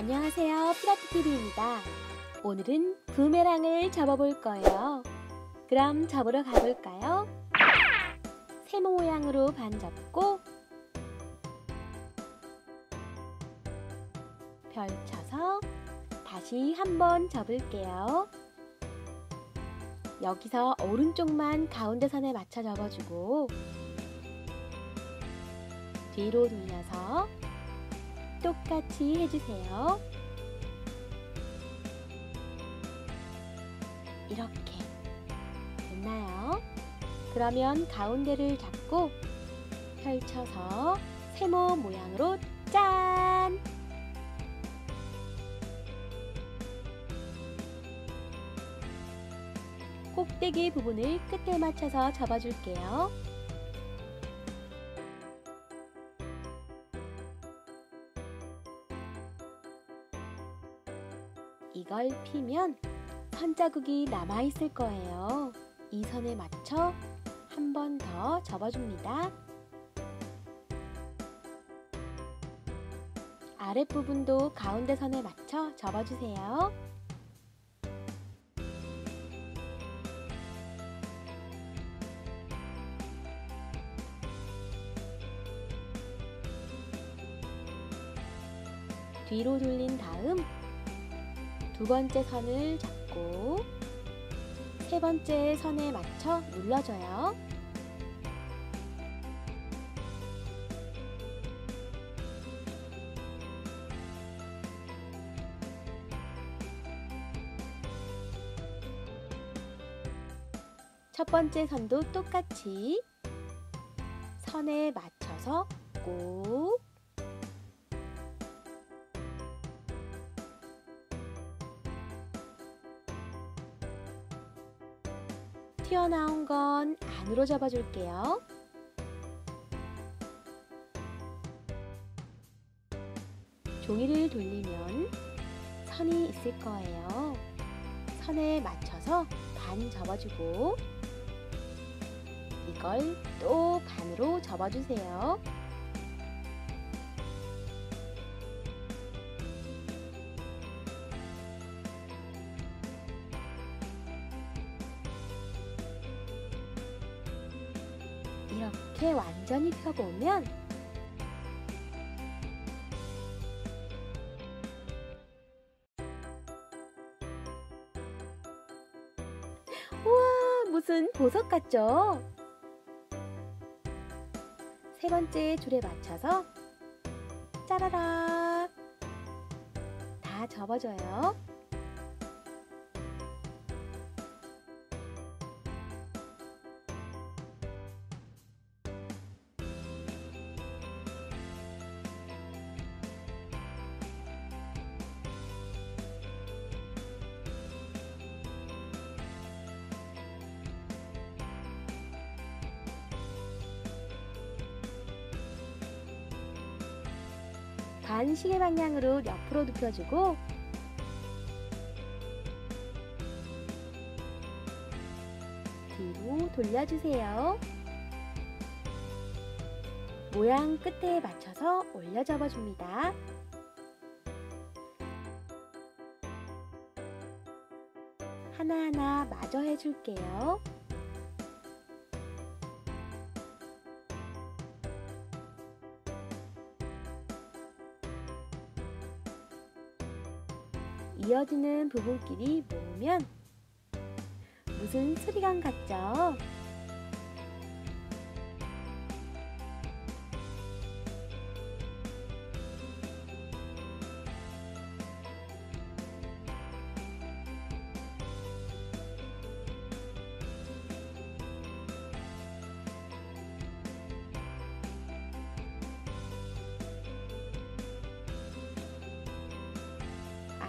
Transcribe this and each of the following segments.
안녕하세요. 피라트TV입니다. 오늘은 부메랑을 접어볼 거예요. 그럼 접으러 가볼까요? 세모 모양으로 반 접고 펼쳐서 다시 한번 접을게요. 여기서 오른쪽만 가운데 선에 맞춰 접어주고 뒤로 돌려서 똑같이 해주세요. 이렇게 됐나요? 그러면 가운데를 잡고 펼쳐서 세모 모양으로 짠! 꼭대기 부분을 끝에 맞춰서 접어줄게요. 이걸 피면 선자국이 남아있을 거예요. 이 선에 맞춰 한 번 더 접어줍니다. 아랫부분도 가운데 선에 맞춰 접어주세요. 뒤로 돌린 다음 두 번째 선을 잡고 세 번째 선에 맞춰 눌러줘요. 첫 번째 선도 똑같이 선에 맞춰서 꼭 튀어나온 건 안으로 잡아줄게요. 종이를 돌리면 선이 있을 거예요. 선에 맞춰서 반 접어주고 이걸 또 반으로 접어주세요. 이렇게 완전히 펴보면 우와 무슨 보석 같죠? 세 번째 줄에 맞춰서 짜라락 다 접어줘요. 반 시계 방향으로 옆으로 눕혀주고 뒤로 돌려주세요. 모양 끝에 맞춰서 올려 접어줍니다. 하나하나 마저 해줄게요. 이어지는 부분끼리 모으면 무슨 수리감 같죠?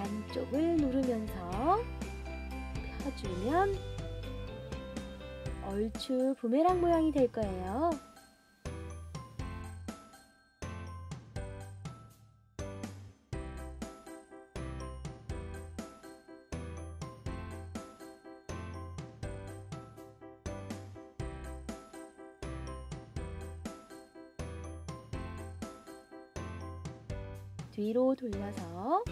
안쪽을 누르면서 펴주면 얼추 부메랑 모양이 될 거예요. 뒤로 돌려서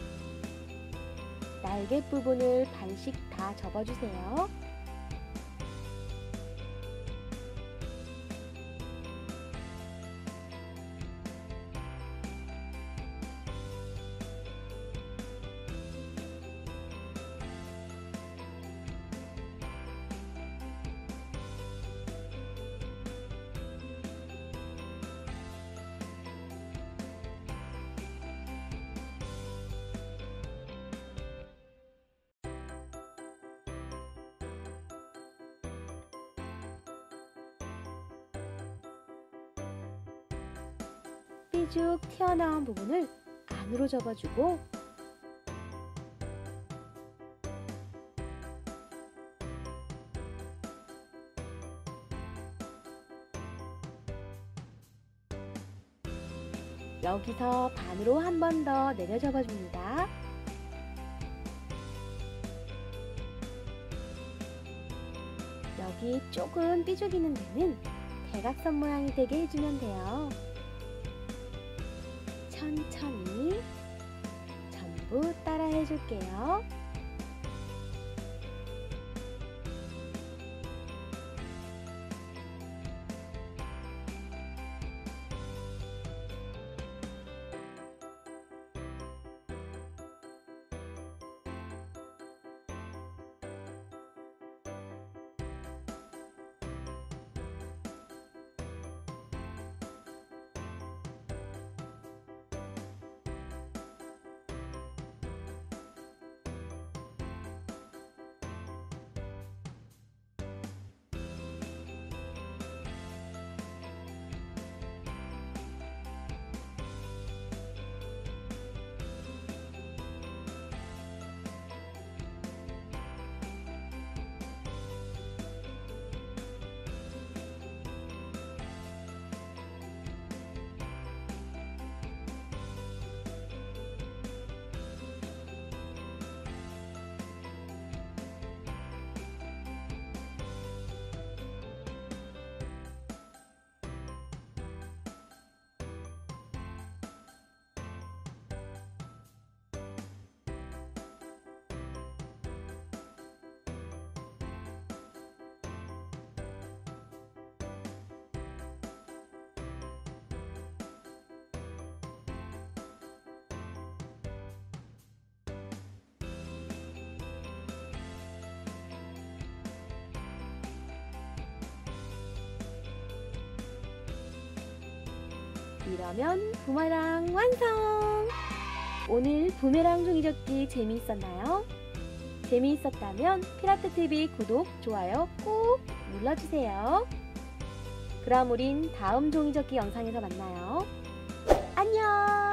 날개 부분을 반씩 다 접어주세요. 삐죽 튀어나온 부분을 안으로 접어주고 여기서 반으로 한 번 더 내려 접어줍니다. 여기 조금 삐죽이는 데는 대각선 모양이 되게 해주면 돼요. 따라 해줄게요. 이러면 부메랑 완성! 오늘 부메랑 종이접기 재미있었나요? 재미있었다면 피라트TV 구독, 좋아요 꾹 눌러주세요. 그럼 우린 다음 종이접기 영상에서 만나요. 안녕!